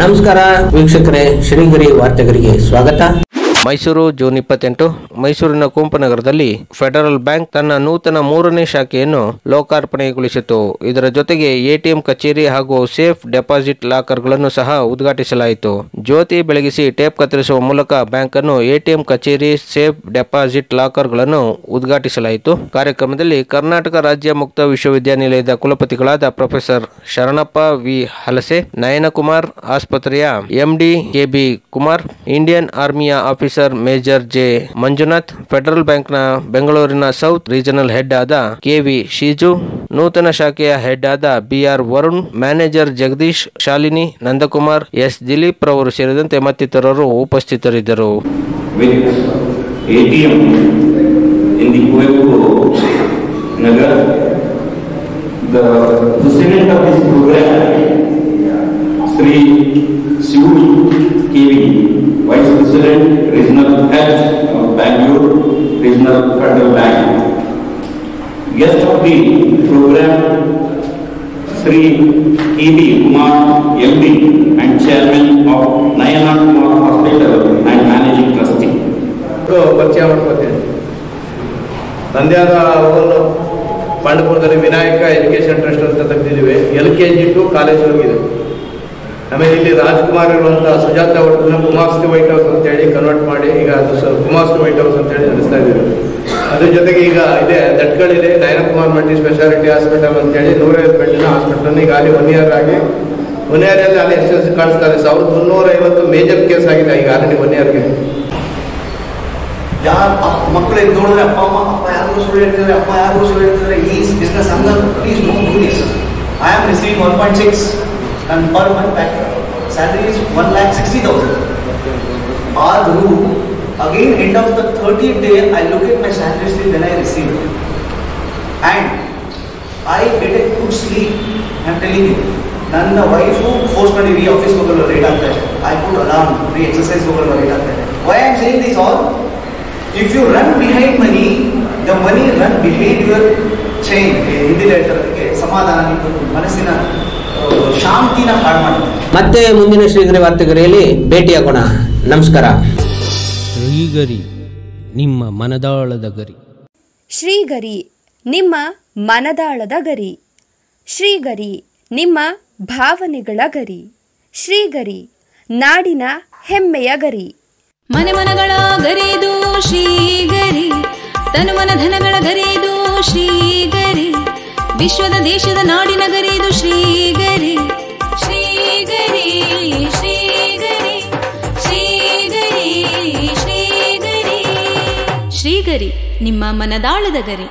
ನಮಸ್ಕಾರ ವೀಕ್ಷಕರೇ ಶ್ರೀಗಿರಿ ವಾರ್ತೆಗರಿಗೆ ಸ್ವಾಗತ. ಮೈಸೂರು ಜೂನ್ ಇಪ್ಪತ್ತೆಂಟು, ಮೈಸೂರಿನ ಕುಂಪನಗರದಲ್ಲಿ ಫೆಡರಲ್ ಬ್ಯಾಂಕ್ ತನ್ನ ನೂತನ ಮೂರನೇ ಶಾಖೆಯನ್ನು ಲೋಕಾರ್ಪಣೆಗೊಳಿಸಿತು ಇದರ ಜೊತೆಗೆ ಎಟಿಎಂ ಕಚೇರಿ ಹಾಗೂ ಸೇಫ್ ಡೆಪಾಸಿಟ್ ಲಾಕರ್ಗಳನ್ನು ಸಹ ಉದ್ಘಾಟಿಸಲಾಯಿತು. ಜ್ಯೋತಿ ಬೆಳಗಿಸಿ ಟೇಪ್ ಕತ್ತರಿಸುವ ಮೂಲಕ ಬ್ಯಾಂಕ್ ಅನ್ನು ಎಟಿಎಂ ಕಚೇರಿ, ಸೇಫ್ ಡೆಪಾಸಿಟ್ ಲಾಕರ್ಗಳನ್ನು ಉದ್ಘಾಟಿಸಲಾಯಿತು. ಕಾರ್ಯಕ್ರಮದಲ್ಲಿ ಕರ್ನಾಟಕ ರಾಜ್ಯ ಮುಕ್ತ ವಿಶ್ವವಿದ್ಯಾನಿಲಯದ ಕುಲಪತಿಗಳಾದ ಪ್ರೊಫೆಸರ್ ಶರಣಪ್ಪ ವಿ. ಹಲಸೆ, ನಯನಕುಮಾರ್ ಆಸ್ಪತ್ರೆಯ MD KB Kumar, Indian ಆರ್ಮಿಯ officer major J Manjunath Federal ಬ್ಯಾಂಕ್ನ ಬೆಂಗಳೂರಿನ ಸೌತ್ ರೀಜನಲ್ ಹೆಡ್ ಆದ ಕೆವಿ ಶೀಜು ನೂತನ ಶಾಖೆಯ ಹೆಡ್ ಆದ BR Varun manager Jagadish Shalini Nandakumar S Dilip ರವರು ಸೇರಿದಂತೆ ಮತ್ತಿತರರು ಉಪಸ್ಥಿತರಿದ್ದರು. The president of this program, Sri Sivu KV, Vice President, Regional Head of Bangalore, Regional Federal Bank. Guest of the program, Sri E.B. Kumar, MD and Chairman of Nayanar Kumar Hospital and Managing Trustee. ಇದು ಪರಿಚಯ ಮಾಡ್ಕೋತೀನಿ ನಂದೇ ಆದ ಒಂದು ಪಾಂಡಪುರದಲ್ಲಿ Vinayaka education trust ಅಂತ ತೆಗೆದಿದ್ದೀವಿ L K G to ಕಾಲೇಜ್ವರೆಗಿದೆ ಆಮೇಲೆ ಇಲ್ಲಿ ರಾಜ್ಕುಮಾರ್ ಇರುವಂಥ ಸುಜಾತ ಹೋಟೆಲ್ನ ಕುಮಾಸ್ತಿ ವೈಟ್ ಹೌಸ್ ಅಂತೇಳಿ ಕನ್ವರ್ಟ್ ಮಾಡಿ ಈಗ ಅದು ಸ- ಕುಮಾಸ್ತಿ ವೈಟ್ ಹೌಸ್ ಅಂತೇಳಿ ನಡೆಸ್ತಾ ಇದ್ದೀವಿ ಅದ್ರ ಜೊತೆಗೆ ಈಗ ಇದೆ ದಟ್ಗಳಿದೆ ನಯನಕುಮಾರ್ ಮಲ್ಟಿ ಸ್ಪೆಷಾಲಿಟಿ ಹಾಸ್ಪಿಟಲ್ ಅಂತೇಳಿ ನೂರೈವತ್ತು ಬೆಡ್ಡಿನ ಹಾಸ್ಪಿಟಲ್ ಈಗ ಅಲ್ಲಿ ಒನ್ ಇಯರ್ ಆಗಿ ಒನ್ ಇಯರಲ್ಲಿ ಅಲ್ಲಿ ಎಸ್ ಎಸ್ ಕಾಣಿಸ್ತಾರೆ ಸಾವಿರದ ಮುನ್ನೂರ ಐವತ್ತು ಮೇಜರ್ ಕೇಸ್ ಆಗಿದೆ ಈಗ ಆಲ್ರೆಡಿ ಒನ್ ಇಯರ್ಗೆ ಯಾರು ಮಕ್ಕಳಿಗೆ ನೋಡಿದ್ರೆ ಅಪ್ಪ ಅಮ್ಮ ಅಪ್ಪ ಯಾರಿಗೂ ಸುಳ್ಳು ಹೇಳ್ತಿದ್ದಾರೆ ಅಪ್ಪ ಯಾರಿಗೂ ಸುಳ್ಳು ಹೇಳ್ತಿದ್ದಾರೆ ಈ ಬಿಸ್ನೆಸ್ ಹಂಗ please no do this I am receiving one point six ನನ್ನ per month back salary is one lakh sixty thousand ಆದರೂ again end of the thirty day I look at my salary slip when I receive and I get a good sleep I am telling you ನನ್ನ wife force ಮಾಡಿ ರೀ ಆಫೀಸ್ಗೆ ಹೋಗಲು late ಆಗ್ತಾ ಇದೆ I could alarm ರೀ exercise ಹೋಗಲು late ಆಗ್ತಾ ಇದೆ why am saying this all if you run behind money the money run behind your chain ಹಿಂದಿಲಿ ಹೇಳ್ತಾರೆ ಅದಕ್ಕೆ ಸಮಾಧಾನ ನಿಂತು ಮನಸ್ಸಿನ ಮತ್ತೆ ಮುಂದಿನ ಶ್ರೀಗರಿ ವಾರ್ತೆಗರಿಯಲ್ಲಿ ಭೇಟಿಯಾಗೋಣ. ನಮಸ್ಕಾರ. ಶ್ರೀಗರಿ ನಿಮ್ಮ ಮನದಾಳದ ಗರಿ. ಶ್ರೀಗರಿ ನಿಮ್ಮ ಮನದಾಳದ ಗರಿ. ಶ್ರೀಗರಿ ನಿಮ್ಮ ಭಾವನೆಗಳ ಗರಿ. ಶ್ರೀಗರಿ ನಾಡಿನ ಹೆಮ್ಮೆಯ ಗರಿ. ಮನೆ ಮನಗಳ ಗರಿದು ಶ್ರೀಗರಿ ತನುಮನ ಧನಗಳ ಗರಿದು ಶ್ರೀಗರಿ. ವಿಶ್ವದ ದೇಶದ ನಾಡಿನ ಗರಿದು ಶ್ರೀಗರಿ ಶ್ರೀಗರಿ ನಿಮ್ಮ ಮನದಾಳದ ಗರಿ.